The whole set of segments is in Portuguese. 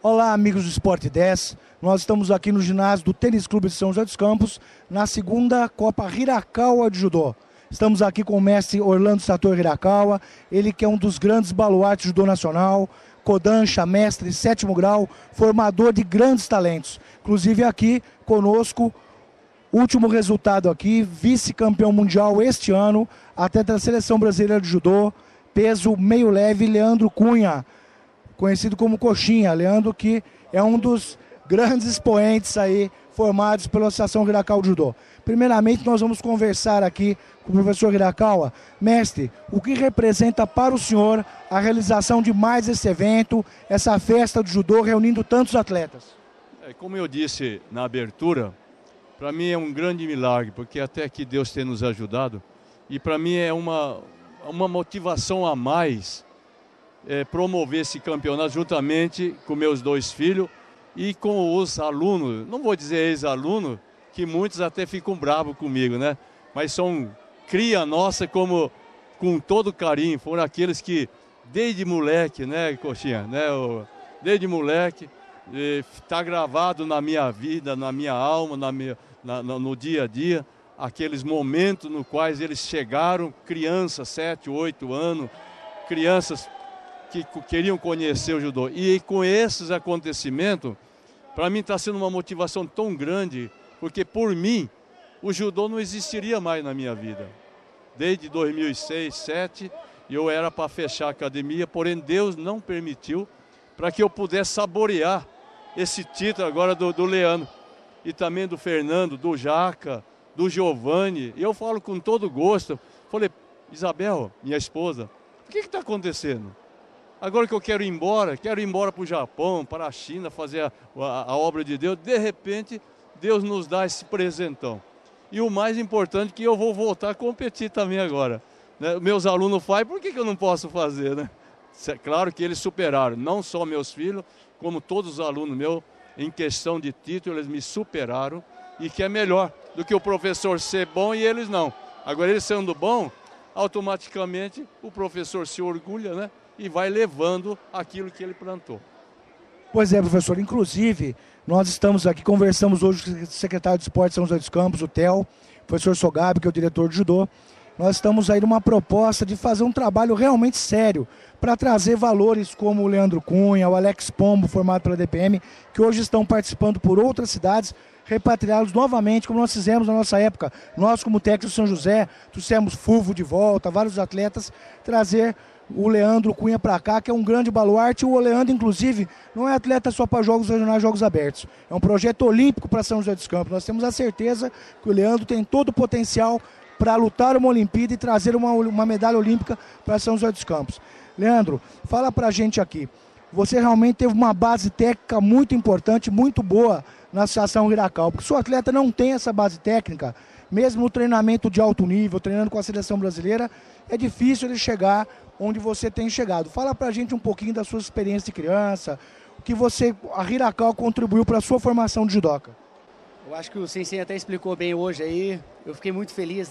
Olá, amigos do Esporte 10. Nós estamos aqui no ginásio do Tênis Clube de São José dos Campos, na segunda Copa Hirakawa de Judô. Estamos aqui com o mestre Orlando Sator Hirakawa, ele que é um dos grandes baluartes do judô nacional, Kodansha, mestre sétimo grau, formador de grandes talentos. Inclusive aqui conosco, último resultado aqui, vice-campeão mundial este ano, até da seleção brasileira de judô, peso meio leve, Leandro Cunha, conhecido como Coxinha. Leandro que é um dos grandes expoentes aí formados pela Associação Hirakawa de Judô. Primeiramente, nós vamos conversar aqui com o professor Hirakawa. Mestre, o que representa para o senhor a realização de mais esse evento, essa festa do judô reunindo tantos atletas? É, como eu disse na abertura, para mim é um grande milagre, porque até que Deus tem nos ajudado, e para mim é uma, uma motivação a mais é, promover esse campeonato juntamente com meus dois filhos e com os alunos, não vou dizer ex-aluno, que muitos até ficam bravos comigo, né? Mas são cria nossa como com todo carinho, foram aqueles que desde moleque, né, Coxinha, né, desde moleque, está gravado na minha vida, na minha alma, na minha, na, no dia a dia, aqueles momentos no quais eles chegaram, crianças, 7, 8 anos, crianças que queriam conhecer o judô. E com esses acontecimentos, para mim está sendo uma motivação tão grande, porque por mim o judô não existiria mais na minha vida. Desde 2006, 2007, eu era para fechar a academia, porém Deus não permitiu para que eu pudesse saborear esse título agora do, do Leandro e também do Fernando, do Jaca, do Giovanni. E eu falo com todo gosto. Falei, Isabel, minha esposa, o que está acontecendo? Agora que eu quero ir embora, quero ir embora para o Japão, para a China, fazer a, a, a, obra de Deus, de repente Deus nos dá esse presentão. E o mais importante é que eu vou voltar a competir também agora. Né? Meus alunos fazem, por que, que eu não posso fazer? Né? Claro que eles superaram, não só meus filhos, como todos os alunos meus, em questão de título, eles me superaram e que é melhor do que o professor ser bom e eles não. Agora, eles sendo bom, automaticamente o professor se orgulha, né? E vai levando aquilo que ele plantou. Pois é, professor. Inclusive, nós estamos aqui, conversamos hoje com o secretário de Esportes São José dos Campos, o TEL, o professor Sogabe, que é o diretor de judô. Nós estamos aí numa proposta de fazer um trabalho realmente sério para trazer valores como o Leandro Cunha, o Alex Pombo, formado pela DPM, que hoje estão participando por outras cidades, repatriá-los novamente, como nós fizemos na nossa época. Nós, como técnico de São José, trouxemos Fulvo de volta, vários atletas, trazer o Leandro Cunha para cá, que é um grande baluarte. O Leandro, inclusive, não é atleta só para jogos regionais, jogos abertos. É um projeto olímpico para São José dos Campos. Nós temos a certeza que o Leandro tem todo o potencial para lutar uma Olimpíada e trazer uma, uma medalha olímpica para São José dos Campos. Leandro, fala para a gente aqui. Você realmente teve uma base técnica muito importante, muito boa na Associação Iracal, porque se o atleta não tem essa base técnica, mesmo no treinamento de alto nível, treinando com a seleção brasileira, é difícil ele chegar onde você tem chegado. Fala pra gente um pouquinho da sua experiência de criança, o que você, a Hiracal contribuiu para a sua formação de judoca. Eu acho que o Sensei até explicou bem hoje aí. Eu fiquei muito feliz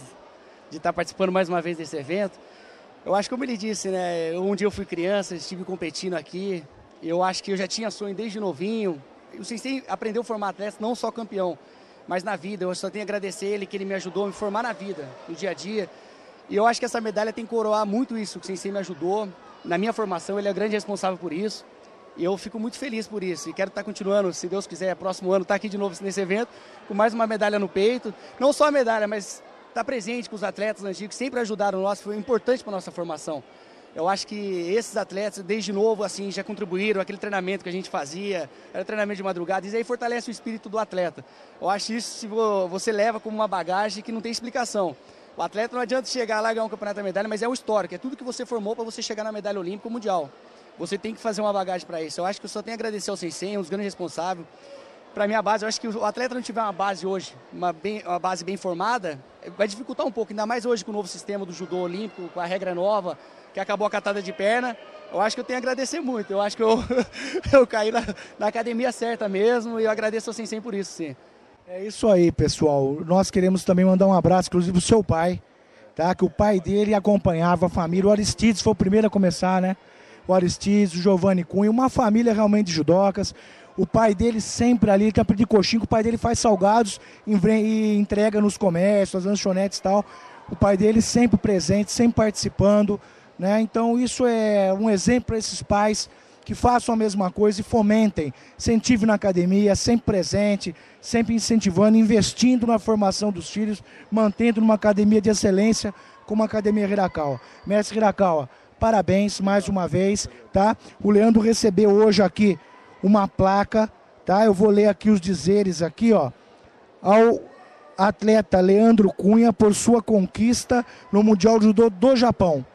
de estar participando mais uma vez desse evento. Eu acho que como ele disse, né, um dia eu fui criança, estive competindo aqui. Eu acho que eu já tinha sonho desde novinho. O Sensei aprendeu a formar atletas, não só campeão, mas na vida. Eu só tenho a agradecer ele que ele me ajudou a me formar na vida, no dia a dia. E eu acho que essa medalha tem que coroar muito isso, que o Sensei me ajudou. Na minha formação, ele é grande responsável por isso. E eu fico muito feliz por isso. E quero estar continuando, se Deus quiser, próximo ano, estar aqui de novo nesse evento, com mais uma medalha no peito. Não só a medalha, mas estar presente com os atletas antigos, que sempre ajudaram nós, foi importante para a nossa formação. Eu acho que esses atletas, desde novo, assim, já contribuíram, aquele treinamento que a gente fazia, era treinamento de madrugada, isso aí fortalece o espírito do atleta. Eu acho isso se você leva como uma bagagem que não tem explicação. O atleta não adianta chegar lá e ganhar um campeonato da medalha, mas é o histórico, é tudo que você formou para você chegar na medalha olímpica ou mundial. Você tem que fazer uma bagagem para isso. Eu acho que eu só tenho a agradecer ao Sensei, um dos grandes responsáveis. Para minha base, eu acho que o atleta não tiver uma base hoje, uma, bem, uma base bem formada, vai dificultar um pouco, ainda mais hoje com o novo sistema do judô olímpico, com a regra nova, que acabou a catada de perna. Eu acho que eu tenho a agradecer muito. Eu acho que eu, eu caí na, na academia certa mesmo e eu agradeço ao Sensei por isso, sim. É isso aí, pessoal. Nós queremos também mandar um abraço, inclusive, pro seu pai, tá? Que o pai dele acompanhava a família. O Aristides foi o primeiro a começar, né? O Aristides, o Giovanni Cunha, uma família realmente de judocas. O pai dele sempre ali, tá de coxinha, o pai dele faz salgados e entrega nos comércios, as lanchonetes e tal. O pai dele sempre presente, sempre participando. Né? Então isso é um exemplo para esses pais que façam a mesma coisa e fomentem, incentive na academia, sempre presente, sempre incentivando, investindo na formação dos filhos, mantendo numa academia de excelência como a Academia Hirakawa. Mestre Hirakawa, parabéns mais uma vez, tá? O Leandro recebeu hoje aqui uma placa, tá? Eu vou ler aqui os dizeres aqui, ó. Ao atleta Leandro Cunha por sua conquista no Mundial de Judô do Japão.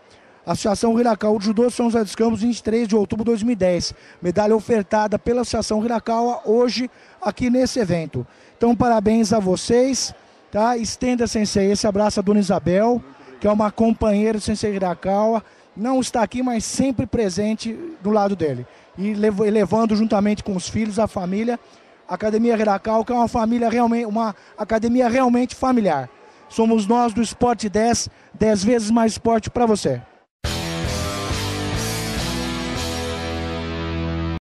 Associação Hirakawa Judô São José dos Campos, 23 de outubro de 2010. Medalha ofertada pela Associação Hirakawa hoje aqui nesse evento. Então, parabéns a vocês, tá? Estenda, Sensei, esse abraço a Dona Isabel, que é uma companheira do Sensei Hirakawa. Não está aqui, mas sempre presente do lado dele. E levando juntamente com os filhos, a família, a Academia Hirakawa, que é uma família realmente, uma academia realmente familiar. Somos nós do Esporte 10, 10 vezes mais esporte para você.